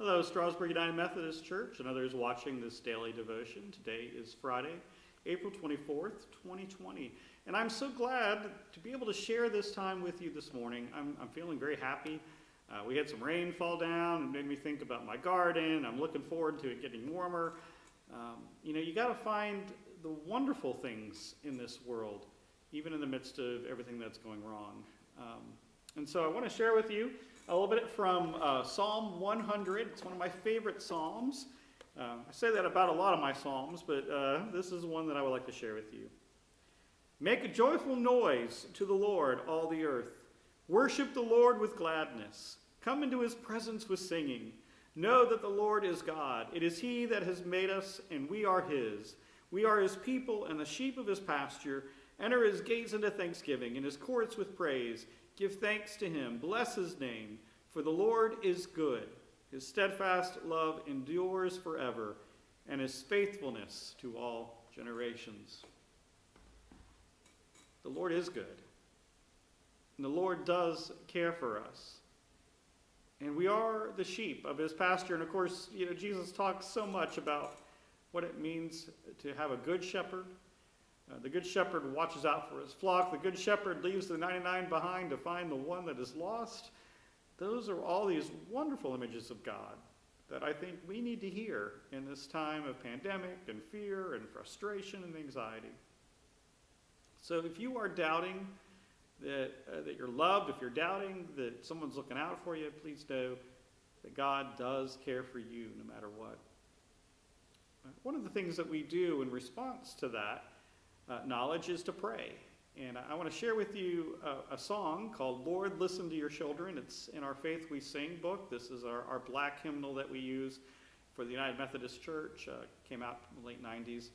Hello, Strasburg United Methodist Church and others watching this daily devotion. Today is Friday, April 24th, 2020. And I'm so glad to be able to share this time with you this morning. I'm, I'm feeling very happy. Uh, we had some rain fall down and made me think about my garden. I'm looking forward to it getting warmer. Um, you know, you got to find the wonderful things in this world, even in the midst of everything that's going wrong. Um, and so I want to share with you a little bit from uh, Psalm 100. It's one of my favorite Psalms. Uh, I say that about a lot of my Psalms, but uh, this is one that I would like to share with you. Make a joyful noise to the Lord, all the earth. Worship the Lord with gladness. Come into his presence with singing. Know that the Lord is God. It is he that has made us, and we are his. We are his people and the sheep of his pasture. Enter his gates into thanksgiving, and his courts with praise. Give thanks to him. Bless his name, for the Lord is good. His steadfast love endures forever, and his faithfulness to all generations. The Lord is good. And the Lord does care for us. And we are the sheep of his pasture. And of course, you know, Jesus talks so much about what it means to have a good shepherd. Uh, the good shepherd watches out for his flock. The good shepherd leaves the 99 behind to find the one that is lost. Those are all these wonderful images of God that I think we need to hear in this time of pandemic and fear and frustration and anxiety. So if you are doubting, that, uh, that you're loved, if you're doubting that someone's looking out for you, please know that God does care for you no matter what. One of the things that we do in response to that uh, knowledge is to pray. And I want to share with you a, a, song called Lord, Listen to Your Children. It's in our Faith We Sing book. This is our, our black hymnal that we use for the United Methodist Church. Uh, came out in the late 90s.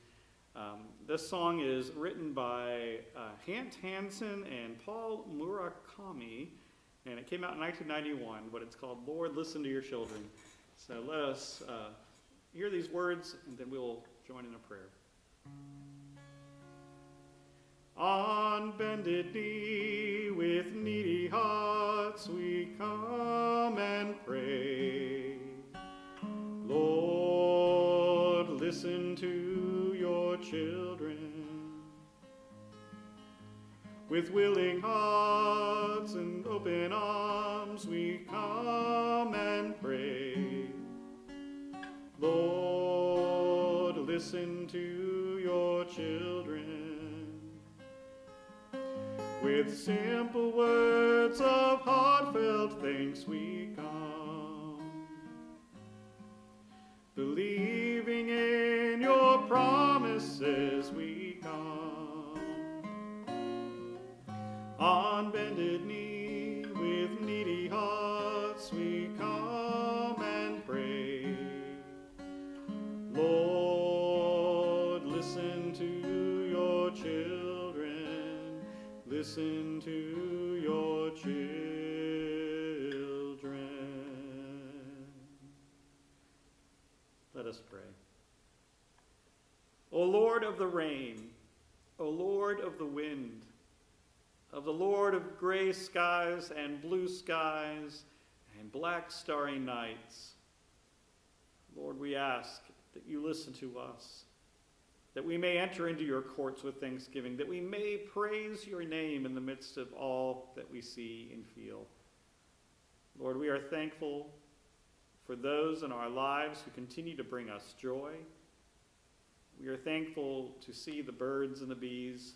Um, this song is written by uh, Hant Hansen and Paul Murakami, and it came out in 1991, but it's called Lord, Listen to Your Children. So let us uh, hear these words, and then we'll join in a prayer. With needy hearts we come and pray. Lord, listen to your children. With willing hearts and open arms we come and pray. Lord, listen to your children. With simple words of heartfelt thanks we come. Believing in your promises we come. On bended Listen to your children. Let us pray. O Lord of the rain, O Lord of the wind, of the Lord of gray skies and blue skies and black starry nights, Lord, we ask that you listen to us, that we may enter into your courts with thanksgiving, that we may praise your name in the midst of all that we see and feel. Lord, we are thankful for those in our lives who continue to bring us joy we are thankful to see the birds and the bees,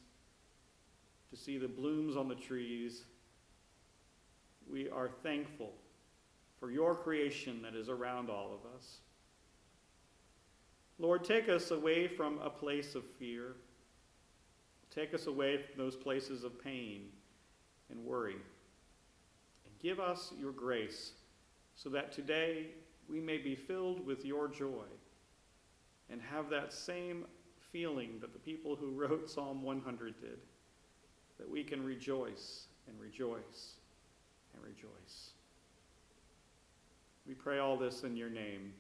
to see the blooms on the trees. We are thankful for your creation that is around all of us. Lord, take us away from a place of fear. Take us away from those places of pain and worry. And give us your grace so that today we may be filled with your joy and have that same feeling that the people who wrote Psalm 100 did, that we can rejoice and rejoice and rejoice. We pray all this in your name.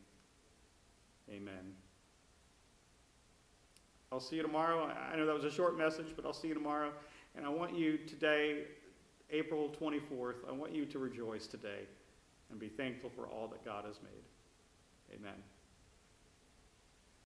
Amen. I'll see you tomorrow. I know that was a short message, but I'll see you tomorrow. And I want you today, April 24th, I want you to rejoice today and be thankful for all that God has made. Amen.